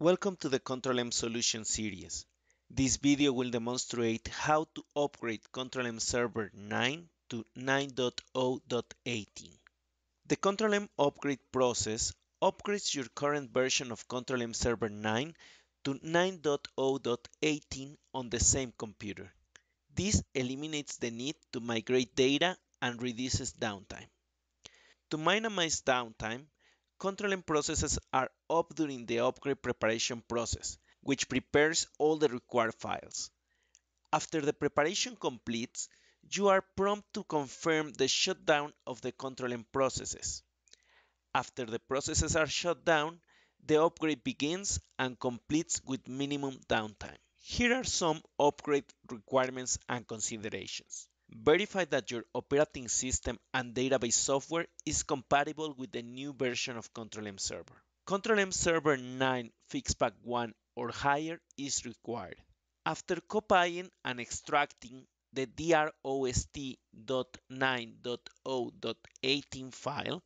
Welcome to the Control-M Solution series. This video will demonstrate how to upgrade Control-M Server 9 to 9.0.18. The Control-M upgrade process upgrades your current version of Control-M Server 9 to 9.0.18 on the same computer. This eliminates the need to migrate data and reduces downtime. To minimize downtime, Control-M processes are up during the upgrade preparation process, which prepares all the required files. After the preparation completes, you are prompted to confirm the shutdown of the Control-M processes. After the processes are shut down, the upgrade begins and completes with minimum downtime. Here are some upgrade requirements and considerations. Verify that your operating system and database software is compatible with the new version of Control-M Server. Control-M Server 9 Fixpak 1 or higher is required. After copying and extracting the drost.9.0.18 file,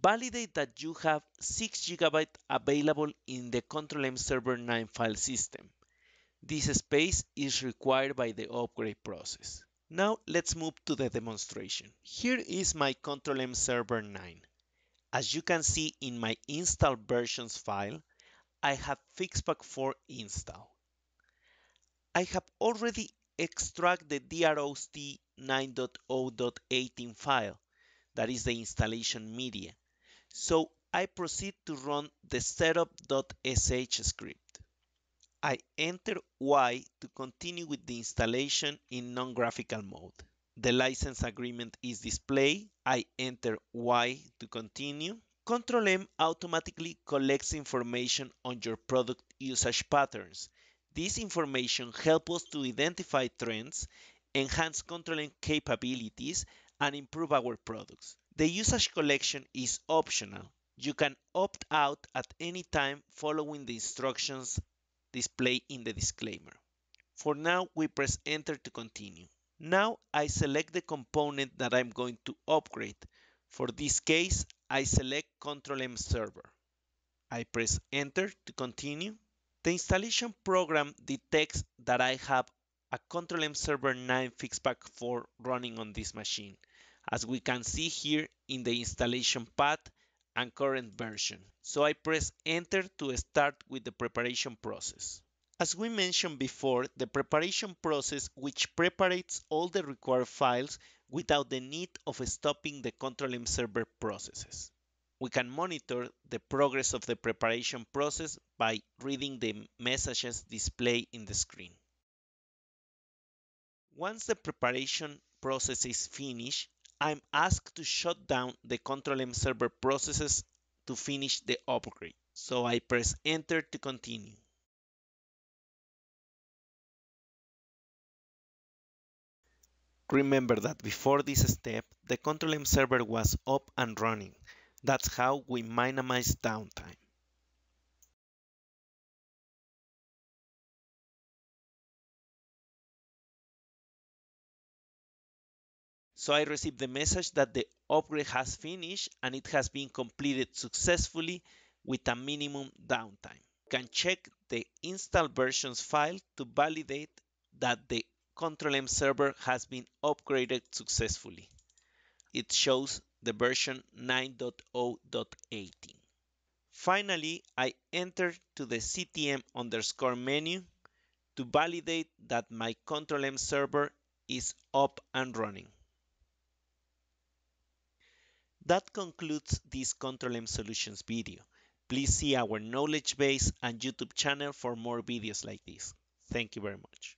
validate that you have 6 GB available in the Control-M Server 9 file system. This space is required by the upgrade process. Now let's move to the demonstration. Here is my Control-M Server 9. As you can see in my install versions file, I have Fixpack 4 install. I have already extracted the drost 9.0.18 file, that is the installation media. So I proceed to run the setup.sh script. I enter Y to continue with the installation in non-graphical mode. The license agreement is displayed. I enter Y to continue. Control M automatically collects information on your product usage patterns. This information helps us to identify trends, enhance Control M capabilities, and improve our products. The usage collection is optional. You can opt out at any time following the instructions displayed in the disclaimer. For now, we press enter to continue. Now I select the component that I'm going to upgrade. For this case, I select Control-M Server. I press enter to continue. The installation program detects that I have a Control-M Server 9 Fixpak 4 running on this machine, as we can see here in the installation path and current version. So I press enter to start with the preparation process. As we mentioned before, the preparation process which prepares all the required files without the need of stopping the Control-M server processes. We can monitor the progress of the preparation process by reading the messages displayed in the screen. Once the preparation process is finished, I'm asked to shut down the Control-M server processes to finish the upgrade. So I press enter to continue. Remember that before this step, the Control-M server was up and running. That's how we minimize downtime. So I received the message that the upgrade has finished and it has been completed successfully with a minimum downtime. You can check the install versions file to validate that the Control-M server has been upgraded successfully. It shows the version 9.0.18. Finally, I enter to the CTM underscore menu to validate that my Control-M server is up and running. That concludes this Control-M Solutions video. Please see our knowledge base and YouTube channel for more videos like this. Thank you very much.